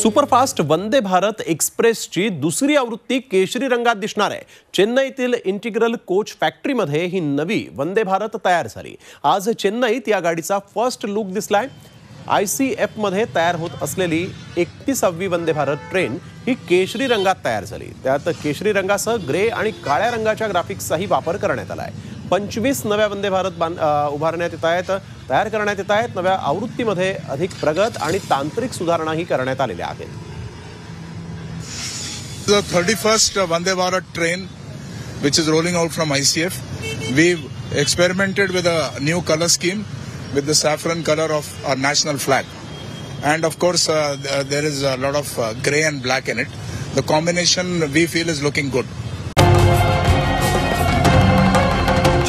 Superfast Vande Bharat एक्सप्रेसची दुसरी आवृत्ती केशरी रंगात दिसणार आहे. चेन्नईतील इंटिग्रल कोच फॅक्टरीमध्ये ही नवी वंदे भारत तयार झाली. आज चेन्नईत या गाडीचा फर्स्ट लुक दिसलाय. आय सी एफमध्ये तयार होत असलेली एकतीसावी वंदे भारत ट्रेन ही केशरी रंगात तयार झाली. त्यात केशरी रंगासह ग्रे आणि काळ्या रंगाच्या ग्राफिक्सचाही वापर करण्यात आला आहे पंचवीस नव्या वंदे भारत बांध उभारण्यात येत आहेत तयार करण्यात येत आहेत. नव्या आवृत्तीमध्ये अधिक प्रगत आणि तांत्रिक सुधारणाही करण्यात आलेल्या आहेत. Thirty first Vande Bharat train which is rolling out from I C F we experimented with a new colour scheme with the saffron colour of a national flag and of course there is a lot of grey and black in it the combination we feel is looking good